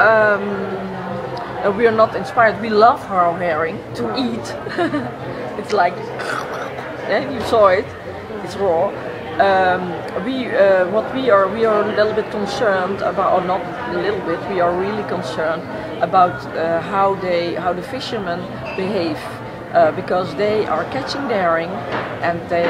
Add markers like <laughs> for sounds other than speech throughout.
um, we are not inspired. We love raw herring to eat. <laughs> it's like, <laughs> yeah, you saw it. It's raw. Um, we, uh, what we are, we are a little bit concerned about, or not a little bit. We are really concerned about uh, how they, how the fishermen behave, uh, because they are catching the herring, and they.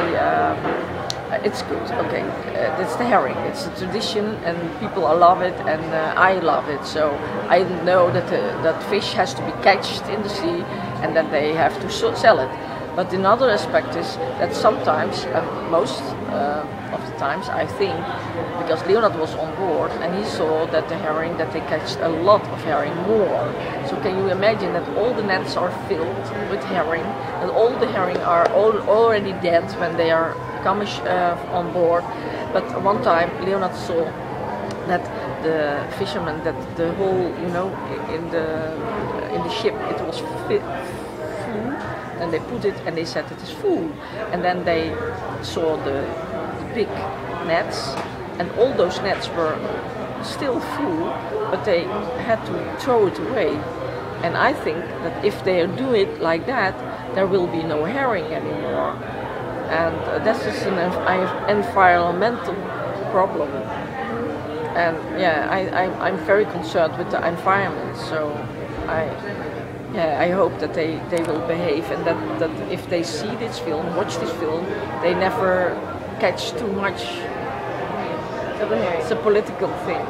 Um, it's good. Okay, uh, it's the herring. It's a tradition, and people love it, and uh, I love it. So I know that uh, that fish has to be catched in the sea, and that they have to sell it. But another aspect is that sometimes, uh, most uh, of the times, I think, because Leonard was on board and he saw that the herring, that they catch a lot of herring more. So can you imagine that all the nets are filled with herring, and all the herring are all, already dead when they are come uh, on board. But one time Leonard saw that the fishermen, that the whole, you know, in the in the ship, it was full, and they put it and they said it is full, and then they saw the, the big nets, and all those nets were still full, but they had to throw it away. And I think that if they do it like that, there will be no herring anymore and uh, that is an environmental problem. And yeah, I, I, I'm very concerned with the environment, so I, yeah, I hope that they, they will behave and that, that if they see this film, watch this film, they never catch too much. It's a political thing.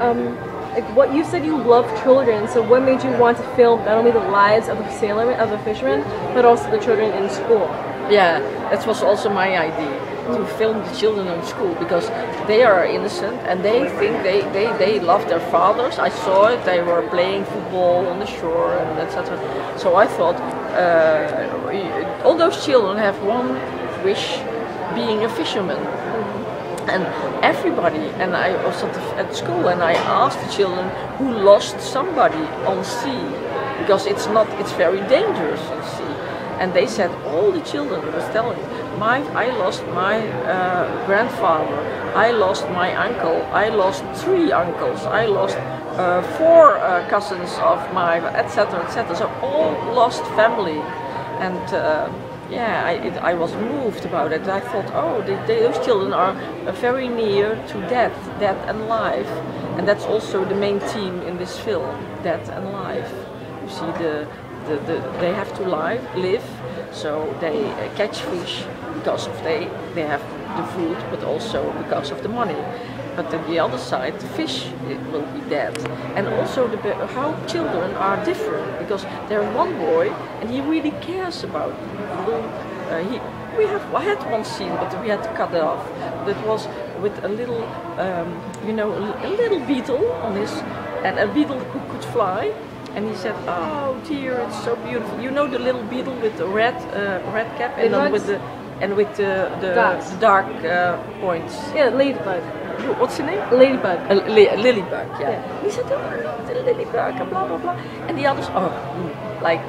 Um, like what you said you love children, so what made you want to film not only the lives of the sailormen, of the fishermen, but also the children in school? Yeah, that was also my idea to film the children in school because they are innocent and they think they, they, they love their fathers. I saw it, they were playing football on the shore and etc. So I thought uh, all those children have one wish being a fisherman. And everybody, and I was at, the, at school and I asked the children who lost somebody on sea because it's not, it's very dangerous sea and they said all the children was telling my I lost my uh, grandfather I lost my uncle I lost three uncles I lost uh, four uh, cousins of my etc etc so all lost family. And uh, yeah I, it, I was moved about it. I thought oh they, they, those children are very near to death death and life. And that's also the main theme in this film death and life. You see the the, the, they have to live, live, so they uh, catch fish because of they they have the food, but also because of the money. But on the other side, the fish will be dead, and also the, how children are different because there's one boy and he really cares about. Uh, he, we have I had one scene, but we had to cut it off. That was with a little, um, you know, a little beetle on his, and a beetle who could fly, and he said, "Oh dear, it's so beautiful." You know the little beetle with the red uh, red cap and then with the and with the the, dark uh, points. Yeah, ladybug. What's the name? Ladybug. A li ladybug. Yeah. yeah. He said, "Oh, the ladybug," and blah blah blah. And the others, oh, mm, like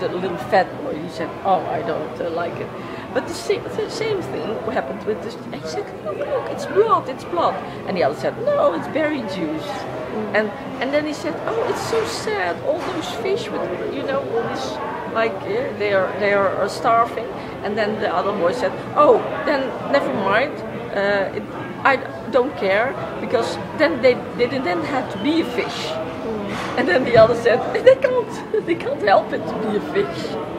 the, the, little fat boy. He said, "Oh, I don't uh, like it." But the same, the same thing happened with this. He said, "Look, look, it's blood, it's blood." And the other said, "No, it's berry juice." And and then he said, "Oh, it's so sad. All those fish with you know all this like yeah, they are they are starving." And then the other boy said, "Oh, then never mind. Uh, it, I don't care because then they, they didn't have to be a fish." Mm. And then the other said, "They can't <laughs> they can't help it to be a fish."